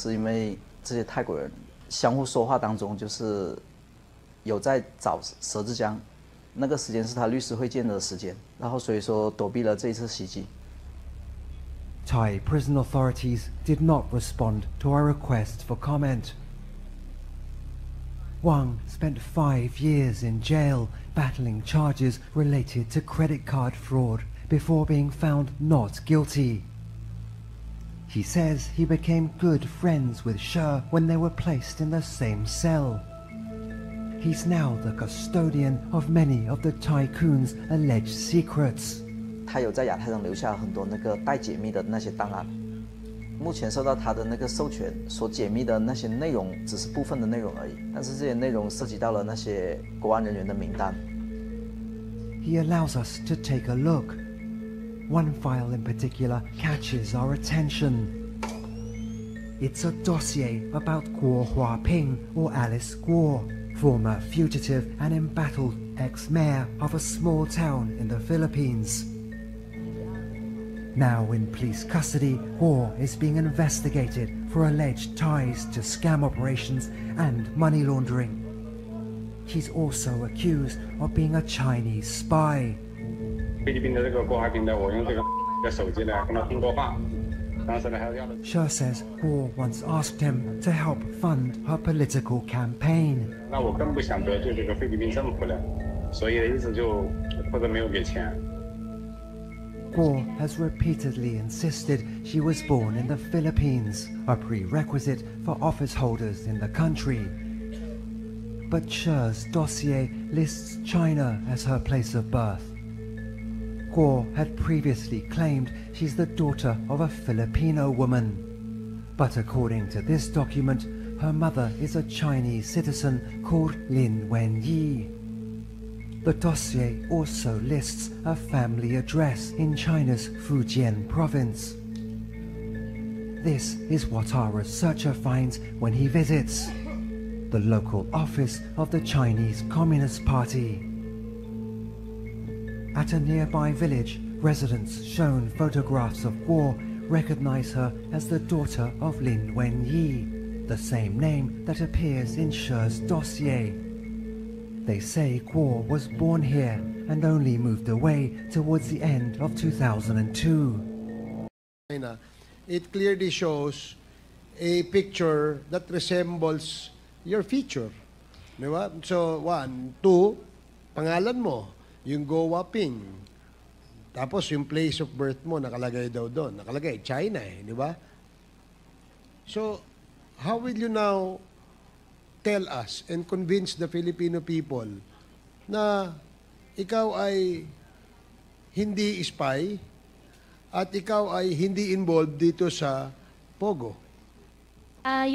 是因为这些泰国人相互说话当中，就是有在找佘志江，那个时间是他律师会见的时间，然后所以说躲避了这一次袭击。Thai prison authorities did not respond to our request for comment. Wang spent five years in jail battling charges related to credit card fraud before being found not guilty. He says he became good friends with She when they were placed in the same cell. He's now the custodian of many of the tycoon's alleged secrets. 他有在亚太上留下很多那个待解密的那些档案。目前受到他的那个授权所解密的那些内容，只是部分的内容而已。但是这些内容涉及到了那些国安人员的名单。He allows us to take a look one file in particular catches our attention. It's a dossier about Guo Huaping or Alice Guo, former fugitive and embattled ex-mayor of a small town in the Philippines. Now in police custody, Guo is being investigated for alleged ties to scam operations and money laundering. He's also accused of being a Chinese spy. 菲律宾的这个国华平台，我用这个的手机来跟他通过话。She says Guo once asked him to help fund her political campaign. 那我更不想得罪这个菲律宾政府了，所以一直就或者没有给钱。Guo has repeatedly insisted she was born in the Philippines, a prerequisite for office holders in the country. But She's dossier lists China as her place of birth. Guo had previously claimed she's the daughter of a Filipino woman. But according to this document, her mother is a Chinese citizen called Lin Wenyi. The dossier also lists a family address in China's Fujian province. This is what our researcher finds when he visits the local office of the Chinese Communist Party. At a nearby village, residents shown photographs of Guo recognize her as the daughter of Lin Wenyi, the same name that appears in She's dossier. They say Guo was born here and only moved away towards the end of 2002. China, it clearly shows a picture that resembles your feature. Di ba? So, one. Two, pangalan mo, yung Go Waping. Tapos yung place of birth mo, nakalagay daw doon. Nakalagay, China eh, di ba? So, how will you now tell us and convince the Filipino people na ikaw ay hindi spy at ikaw ay hindi involved dito sa Pogo? Ah,